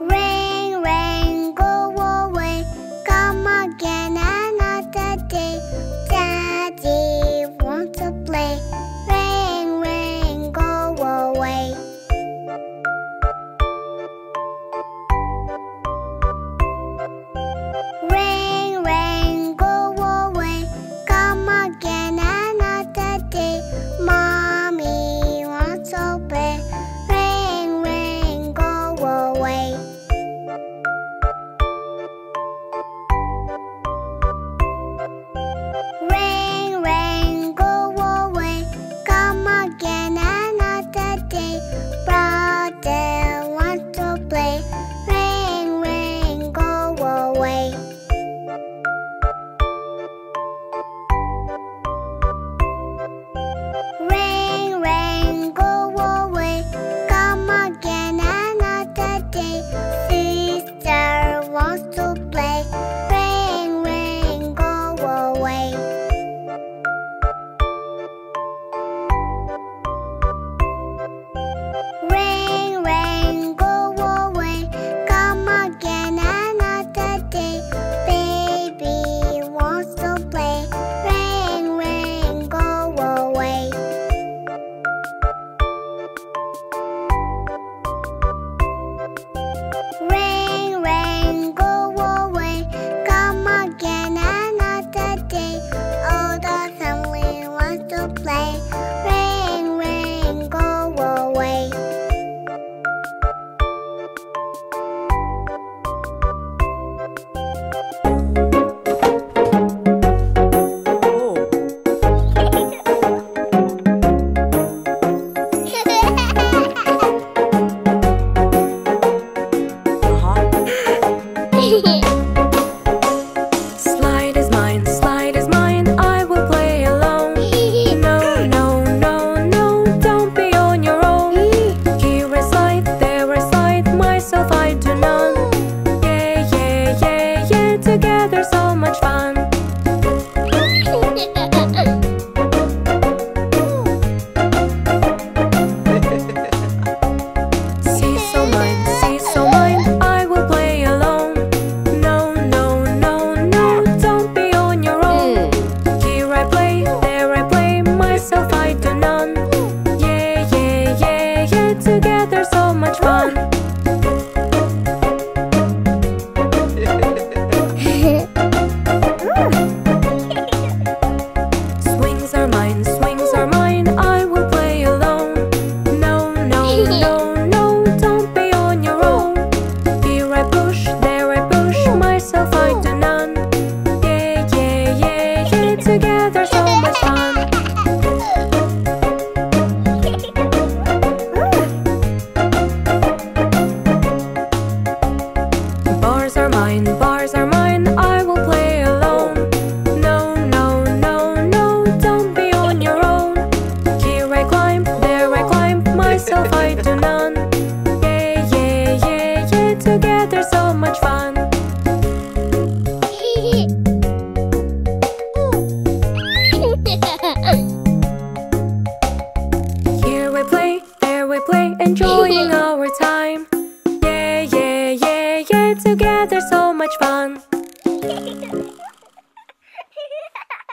Red. play. Wine bars are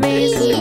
没戏